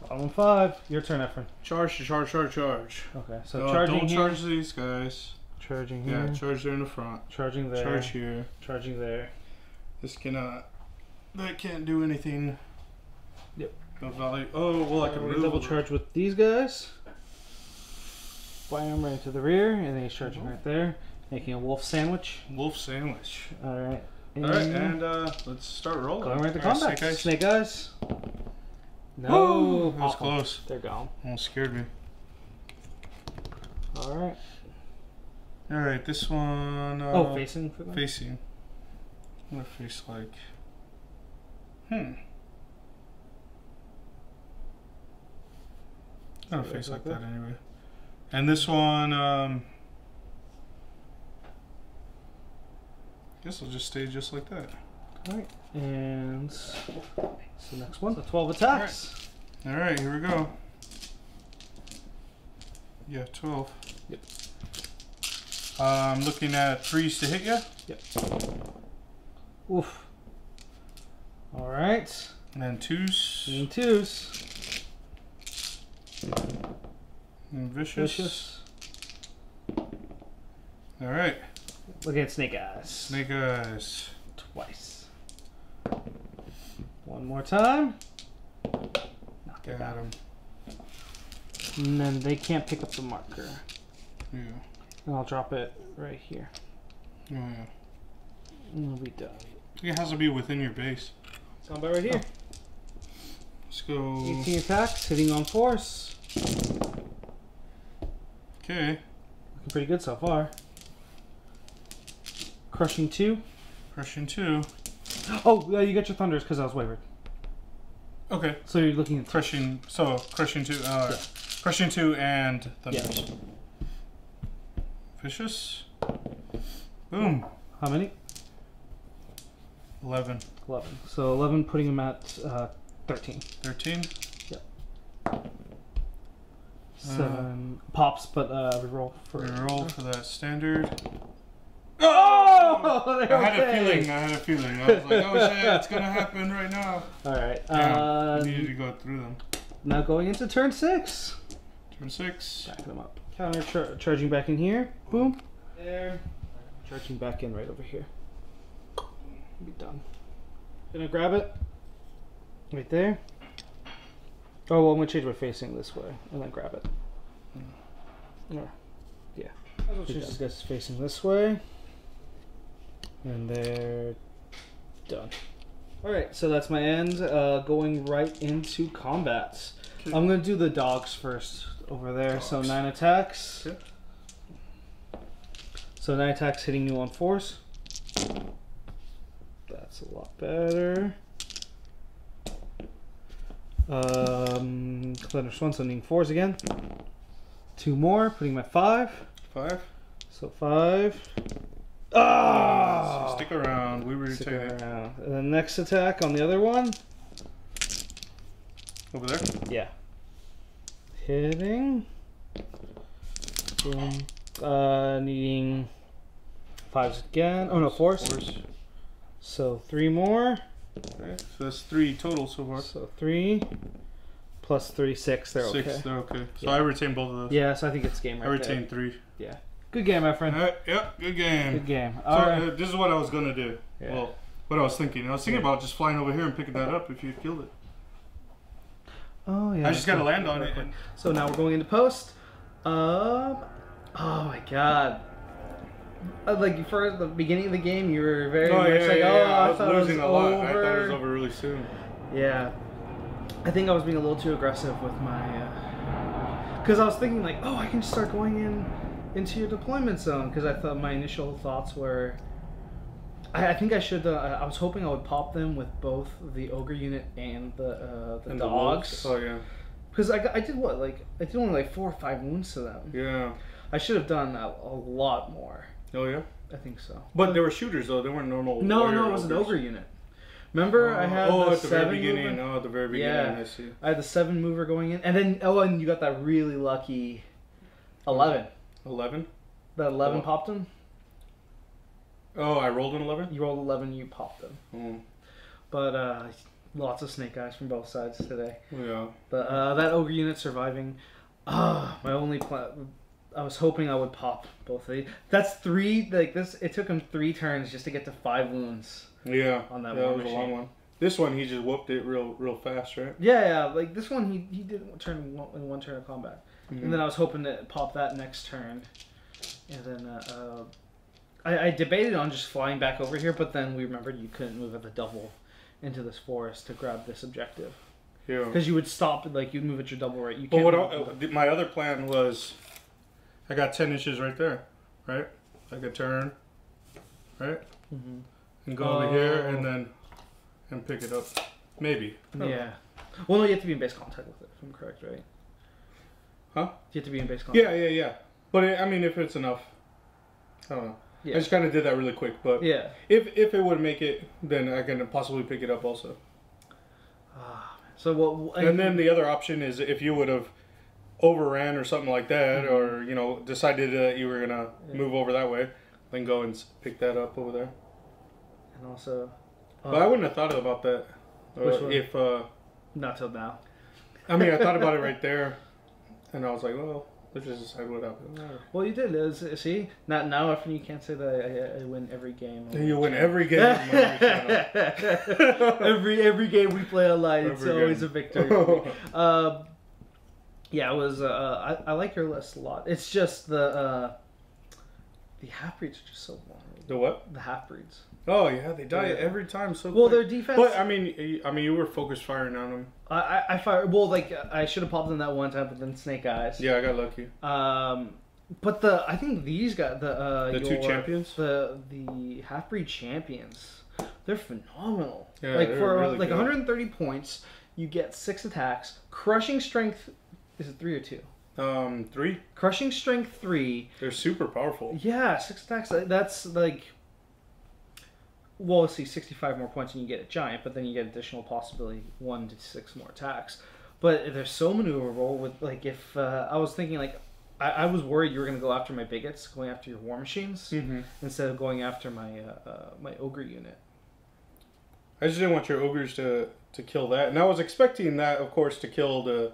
Bottom five. Your turn, Efren. Charge, charge, charge, charge. Okay, so Uh, charging don't here. charge these guys. Charging here. Yeah, charge there in the front. charging there. Charge here. Charging there. This cannot. That can't do anything. Yep. No value. Oh, well, I Uh, can we're move. double charge with these guys. Bam right to the rear, and then he's charging Mhm. right there, making a wolf sandwich. Wolf sandwich. All right. Alright, and uh, let's start rolling. going right to Alright, combat. Snake eyes. Snake eyes. No, Woo, that was awful. close. They're gone. Almost scared me. All right. Alright, this one. Uh, oh, facing for them. Facing. What a face like? Hmm. Not a Yeah, face like like that that. anyway. And this one, um. Guess I'll just stay just like that. All right, and so next one, the twelve attacks. Alright, here we go. Yeah, 12. Yep. Uh, I'm looking at threes to hit you. Yep. Oof. All right, And then twos. and twos. And vicious. Vicious. Alright. Look at snake eyes. Snake eyes. Twice. One more time. Knock it Got him. And then they can't pick up the marker. Yeah. And I'll drop it right here. Oh, yeah. And it'll be done. It has to be within your base. So about right here. Let's go. 18 attacks, hitting on force. Okay. Looking pretty good so far. Crushing two. Crushing two. Oh, yeah, you got your thunders because I was wavered. Okay. So you're looking at Crushing. So crushing two. Uh, Yeah. Crushing two and thunders. Yeah. Vicious. Boom. how many? Eleven. 11. So 11 putting him at uh, 13. Thirteen. Seven pops, but uh, reroll for roll for that standard. Oh, I had a feeling. I had a feeling. I was like, oh shit, <laughs> it's gonna happen right now. All right. Damn, Uh, I needed to go through them. now going into turn six. Turn six. Back them up. Counter char- charging back in here. Boom. There. Charging back in right over here. Be done. Gonna grab it. Right there. Oh, well, I'm gonna change my facing this way and then grab it. Yeah. Yeah. Just gets facing this way. And they're done. Alright, so that's my end. Uh, going right into combats. Okay. I'm gonna do the dogs first over there. So nine attacks. Okay. So nine attacks hitting you on fours. That's a lot better. Um, Thunderous one, so needing fours again. Two more, putting my five. Five. So five. So Ah! stick around. We were Stick around. And then next attack on the other one. over there. Yeah. Hitting. Boom. Uh, needing fives again. Oh no, fours. Fours. So three more. Okay. So that's three total so far. So three plus three, six. They're Six. okay. They're okay. So Yeah. I retain both of those. Yeah, so I think it's game right I retain three. there. Good game, my friend. Alright, yep, good game. Good game. So All right. uh, this is what I was gonna do. Yeah. Well, what I was thinking. I was thinking Yeah. about just flying over here and picking that up if you killed it. Oh yeah. I just gotta land on it. And, So now we're going into post. Um. Oh my god. Uh, Like for the beginning of the game, you were very oh much yeah, like, yeah, "Oh. I I was thought losing it was a lot. over." I thought it was over really soon. Yeah, I think I was being a little too aggressive with my, because I was thinking like, oh, I can just start going in into your deployment zone. Because I thought my initial thoughts were, I, I think I should. Uh, I was hoping I would pop them with both the ogre unit and the uh, the And dogs. wolves. oh yeah, Because I, got- I did what like I did only like four or five wounds to them. yeah. I should have done a, a lot more. Oh yeah. I think so. But they were shooters though. They weren't normal. No, no, it was an ogre unit. Remember, I had oh the at the seven very beginning. mover? Oh, at the very beginning. Yeah. I see. I had the seven mover going in, and then oh, and you got that really lucky eleven. Eleven. That eleven Oh. popped him. Oh, I rolled an eleven. You rolled eleven, you popped him. Oh, But uh, lots of snake eyes from both sides today. yeah. But uh, that ogre unit surviving. Ah, my only plan. I was hoping I would pop both of these. That's three. Like this, it took him three turns just to get to five wounds. Yeah. On that yeah, it was a long one. This one, he just whooped it real, real fast, right? Yeah, yeah. Like this one, he he did one turn one, in one turn of combat. And then I was hoping to pop that next turn. And then uh, uh, I, I debated on just flying back over here, but then we remembered you couldn't move at the double into this forest to grab this objective. yeah. Because you would stop, like, you'd move at your double right. You But can't what I, my other plan was, I got ten inches right there, right? I could turn, right, Mm -hmm. and go over here, Oh. and then, and pick it up, maybe. Yeah. Well, no, you have to be in base contact with it, if I'm correct, right? Huh? You have to be in base contact. Yeah, yeah, yeah. But it, I mean, if it's enough, I don't know. Yeah. I just kind of did that really quick. But Yeah. if if it would make it, then I can possibly pick it up also. Ah, so what? And then the other option is if you would have overran or something like that, Mhm. or you know decided that you were gonna Yeah. move over that way, then go and pick that up over there. And also. uh, But I wouldn't have thought about that. uh, if uh, Not till now. I mean, I thought about it <laughs> right there, and I was like, well, let's just decide what happened. Well, you did. Is, see, not now. If you can't say that I, I win every game. on You win every game. <laughs> every every game we play online, it's Every always a victory. <laughs> um, yeah, it was. Uh, I, I like your list a lot. It's just the uh, the half breeds are just so vulnerable. the what? The half breeds. Oh yeah, they die Yeah. every time. So Well, quick. their defense. But I mean, you- I mean, you were focused firing on them. I, I I fire. Well, like I should have popped them that one time, but then Snake Eyes. Yeah, I got lucky. Um, but the I think these guys the uh, The two champions? the the half breed champions, they're phenomenal. Yeah, like for really like good. 130 points, you get six attacks. Crushing strength is it three or two? Um, three. Crushing strength three. They're super powerful. Yeah, six attacks. That's like. Well, let's see, 65 more points and you get a giant, but then you get additional possibility one to six more attacks. but they're so maneuverable. With like, if uh, I was thinking like, I, I was worried you were gonna go after my bigots, going after your war machines Mm-hmm. instead of going after my uh, uh, my ogre unit. I just didn't want your ogres to to kill that, and I was expecting that, of course, to kill the.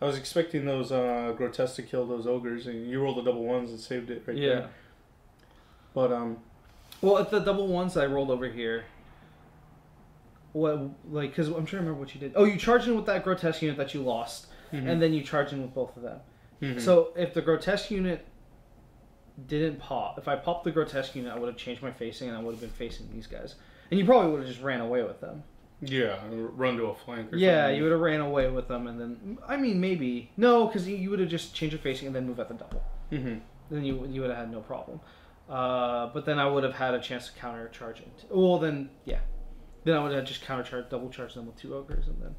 I was expecting those uh, grotesque to kill those ogres, and you rolled the double ones and saved it right there. yeah. there. But um, Well, at the double ones I rolled over here. What like? Because I'm trying to remember what you did. Oh, you charged in with that grotesque unit that you lost, and then you charged in with both of them. Mhm. So if the grotesque unit didn't pop, if I popped the grotesque unit, I would have changed my facing and I would have been facing these guys. And you probably would have just ran away with them. Yeah, run to a flank. Or Yeah, something. you would have ran away with them, and then I mean maybe no, because you, you would have just changed your facing and then move at the double. Mhm. Then you you would have had no problem. Uh, but then I would have had a chance to counter charge it. Well, then yeah, then I would have just counter charge, double charge them with two ogres, and then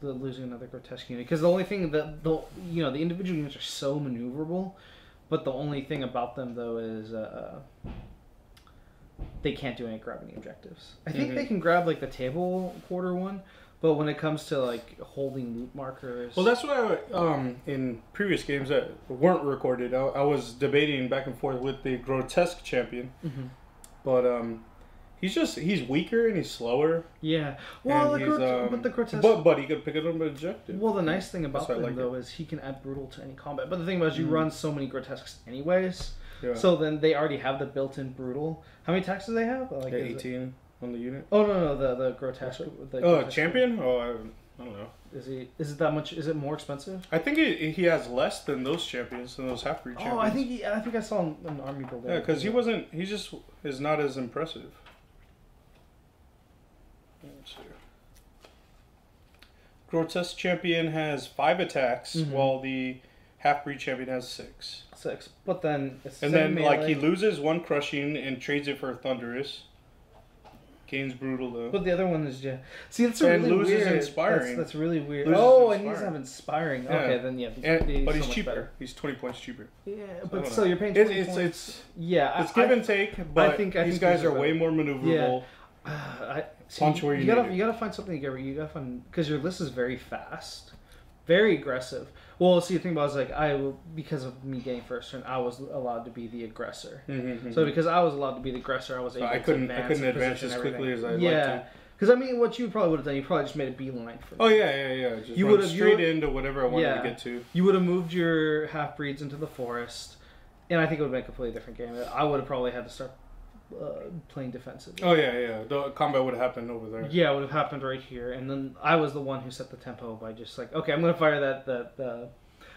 the, losing another grotesque unit. Because the only thing that the you know the individual units are so maneuverable, but the only thing about them though is uh, they can't do any grabbing objectives. I think Mhm. they can grab like the table quarter one, but when it comes to like holding loot markers, Well, that's why um, in previous games that weren't recorded, I, I was debating back and forth with the grotesque champion, Mhm. but um, he's just he's weaker and he's slower. yeah. Well, the he's, um, but the grotesque. But but he could pick it up an objective. Well, the nice thing about I them like though is he can add brutal to any combat. But the thing about is you Mhm. run so many grotesques anyways, yeah. so then they already have the built-in brutal. How many attacks do they have? Like yeah, is it- eighteen on the unit. Oh no no the the grotesque. The Oh, grotesque- champion? Oh, I, I don't know. Is he? Is it that much? Is it more expensive? I think he, he has less than those champions, than those half breed champions. Oh, I think he, I think I saw an army builder. Yeah, because he wasn't. He just is not as impressive. Let's see. Grotesque champion has five attacks, Mhm. while the half breed champion has six. six. But then it's And then, like, he loses one crushing and trades it for a thunderous. Gains brutal though. But the other one is yeah. See, that's And really loses weird. inspiring. That's, that's really weird. Loses oh, and he's have inspiring. Yeah. Okay, then yeah. And- but so he's cheaper. better. He's twenty points cheaper. Yeah, I but still, know. you're paying it's points. it's yeah, it's I, give and take, but think- I these think guys these are are way more maneuverable. Uh, <sighs> I, see, Punch where you gotta need you gotta find something to get. You gotta find because your list is very fast, very aggressive. Well, see, the thing about it is like I because of me getting first turn, I was allowed to be the aggressor. Mhm, So mhm. because I was allowed to be the aggressor, I was So able I to couldn't- I couldn't advance as quickly as I'd yeah. like to. Because I mean, what you probably would have done, you probably just made a beeline for. Oh yeah, yeah, yeah. Just You you would've- straight into whatever I wanted Yeah. to get to. You would have moved your half breeds into the forest, and I think it would have been a completely different game. I would have probably had to start uh, playing defensively. Oh yeah, yeah. The combat would have happened over there. Yeah, it would have happened right here, and then I was the one who set the tempo by just like, okay, I'm gonna fire that. That the,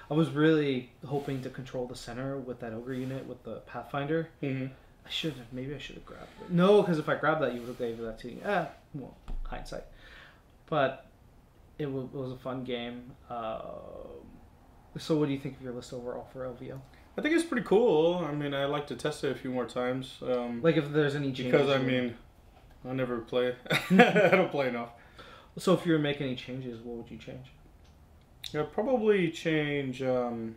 I was really hoping to control the center with that ogre unit with the pathfinder. hmm I should have. Maybe I should have grabbed it. No, because if I grabbed that, you would have gave that to me. Ah, well, hindsight. But it was, it was a fun game. Uh, so, what do you think of your list overall for LVO? I think it's pretty cool. I mean, I'd like to test it a few more times. Um, Like, if there's any changes. because I mean, I never play. <laughs> <laughs> I don't play enough. so if you were making any changes, what would you change? I'd probably change. Um,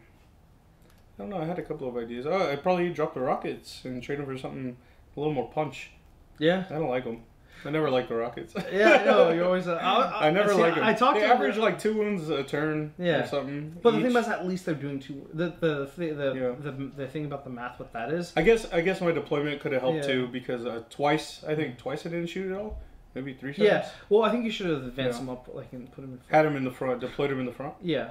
I don't know. I had a couple of ideas. Oh, I'd probably drop the rockets and trade them for something a little more punch. Yeah. I don't like them. I never like the rockets. Yeah, I know. You're <laughs> always. Uh, I, I never see, like them. I talked they to average like two wounds a turn Yeah. or something. But the thing is, at least they're doing two. The the the the, Yeah. the, the thing about the math with that is I guess I guess my deployment could have helped Yeah. too because uh, twice I think twice I didn't shoot at all. Maybe three times. yeah. Well, I think you should have advanced Yeah. them up like and put them in. Front. Had him in the front, deployed him in the front. Yeah.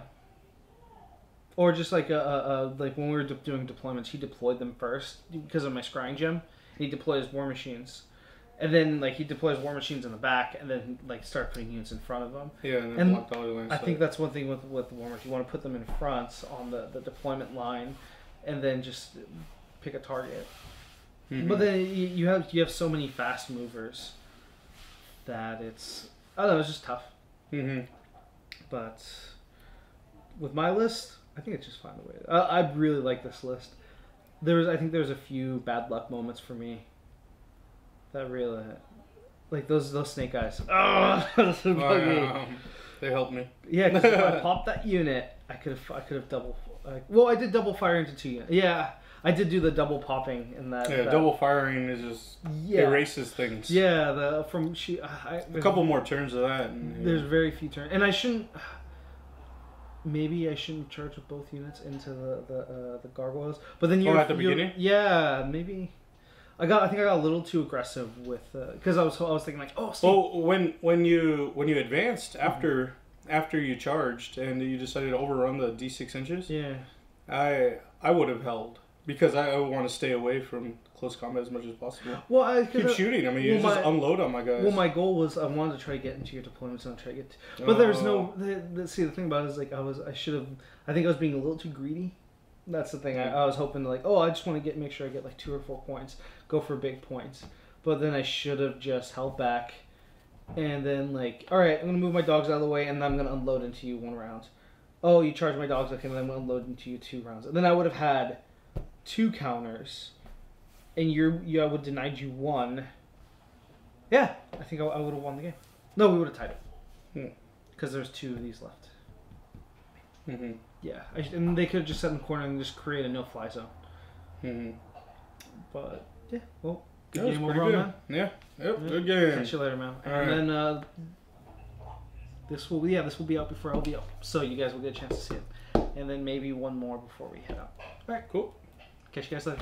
Or just like a, a, a like when we were de- doing deployments, he deployed them first because of my scrying gem. He deployed his war machines, and then like he deploys war machines in the back, and then like start putting units in front of them. Yeah, and then And all the lines. I think that's one thing with with the war machines. You want to put them in front on the, the deployment line, and then just pick a target. Mhm. But then you, have you have so many fast movers that it's I don't know it's just tough. Mhm. But with my list, I think it's just fine the way. I, I really like this list. There was I think there was a few bad luck moments for me. That really, like those those snake eyes. <laughs> Oh, <laughs> those me. Um, they helped me. Yeah, because if I <laughs> popped that unit, I could have I could have double. Uh, well, I did double fire into two units. Yeah, I did do the double popping in that. Yeah, that- double firing is just Yeah. erases things. Yeah, the from she. I, A couple more turns of that. And, yeah. There's very few turns, and I shouldn't. <sighs> maybe I shouldn't charge with both units into the the, uh, the gargoyles. But then you Oh, at the beginning? yeah, maybe. I got. I think I got a little too aggressive with uh, because I was. I was thinking like, oh, Steve, Well, when when you when you advanced mm-hmm. after after you charged and you decided to overrun the d six inches, yeah, I I would have held because I, I want to stay away from close combat as much as possible. well, I Keep I- shooting. I mean, you well, just my- unload on my guys. Well, my goal was I wanted to try to get into your deployments and try to get, but there's no. Oh. The, the, see, the thing about it is like I was I should have. I think I was being a little too greedy. That's the thing. I, mm-hmm. I was hoping to like, oh, I just want to get make sure I get like two or four points, go for big points. But then I should have just held back, and then like, all right, I'm gonna move my dogs out of the way, and then I'm gonna unload into you one round. Oh, you charge my dogs, okay, then I'm gonna unload into you two rounds, and then I would have had two counters, and you're you I would have denied you one. Yeah, I think I, I would have won the game. No, we would have tied it. Hmm. Because there's two of these left. hmm Yeah, I, and they could have just sat in the corner and just create a no-fly zone. hmm But yeah, well, good That game overall, good. man. Yeah. Yep. Yeah. Good game. Catch you later, man. And Alright. then uh, this will be yeah this will be out before LVO, so you guys will get a chance to see it. And then maybe one more before we head out. All right. Cool. Catch you guys later.